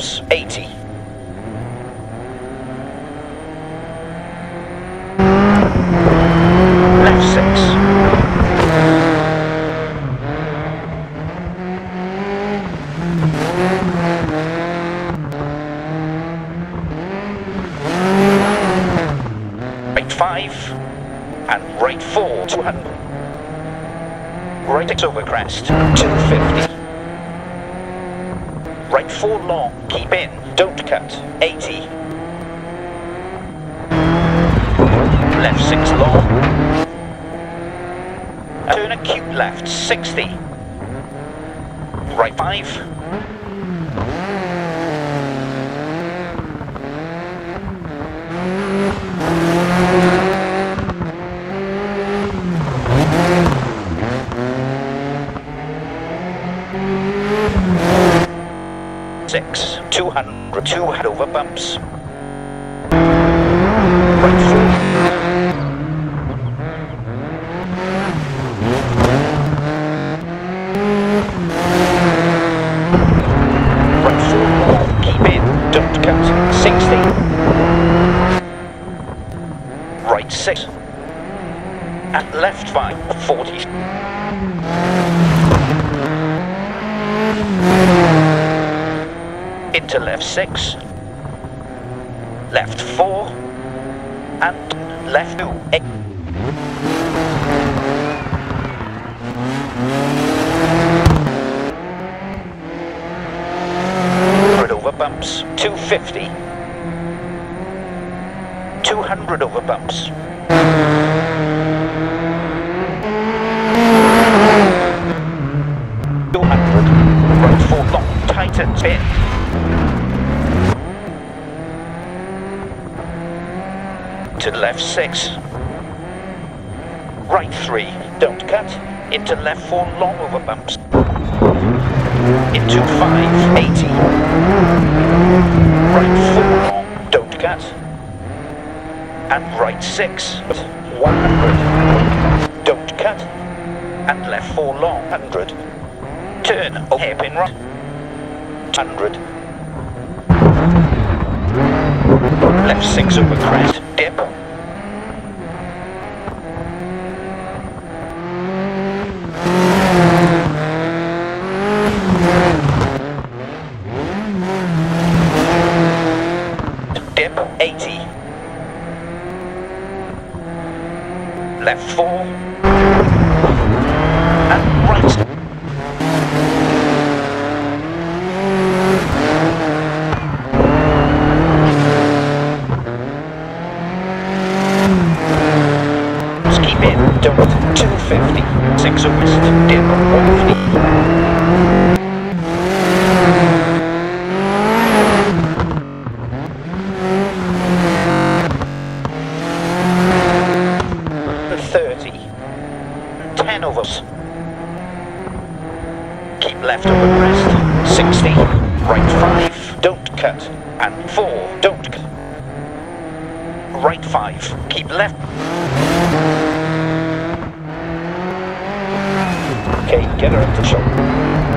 bumps. 80. Left 6. Right 5. And right 4. 200. Right 6 over crest. 250. 4 long. Keep in. Don't cut. 80. Left 6 long. Turn acute left. 60. Right 5. Six, two hundred, two head over bumps. Right six. And left five, forty. Into left 6, left 4, and left 2. Eight. Over bumps, 250. 200 over bumps. Two hundred. Four long, tighten, spin. To left 6. Right 3, don't cut. Into left 4 long over bumps. Into 5, 80. Right 4 long, don't cut. And right 6, 100. Don't cut. And left 4 long, 100. Turn, hairpin right. 100. Left 6 over crest, dip. Dip 80. Left 4. And right. Just keep in, don't 250. 6 a west, dip 150. Thirty. Ten of us. Keep left over crest. Sixty. Right five. Don't cut. And four. Don't cut. Right five. Keep left. Get her up the shoulder.